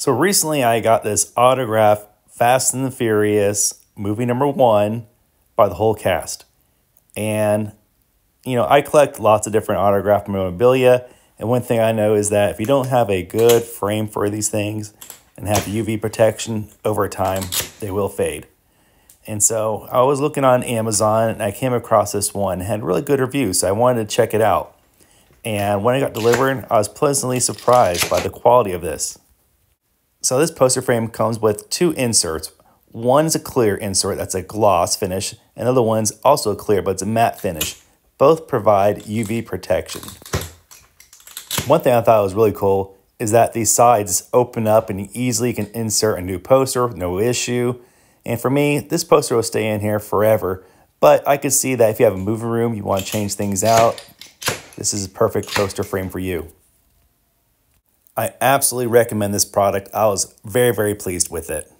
So recently I got this autograph Fast and the Furious movie number one by the whole cast. And, you know, I collect lots of different autograph memorabilia. And one thing I know is that if you don't have a good frame for these things and have UV protection over time, they will fade. And so I was looking on Amazon and I came across this one, had really good reviews. So I wanted to check it out. And when it got delivered, I was pleasantly surprised by the quality of this. So this poster frame comes with two inserts. One is a clear insert that's a gloss finish, Another one's also clear, but it's a matte finish. Both provide UV protection. One thing I thought was really cool is that these sides open up and you easily can insert a new poster no issue. And for me, this poster will stay in here forever, but I could see that if you have a movie room, you want to change things out, this is a perfect poster frame for you. I absolutely recommend this product. I was very, very pleased with it.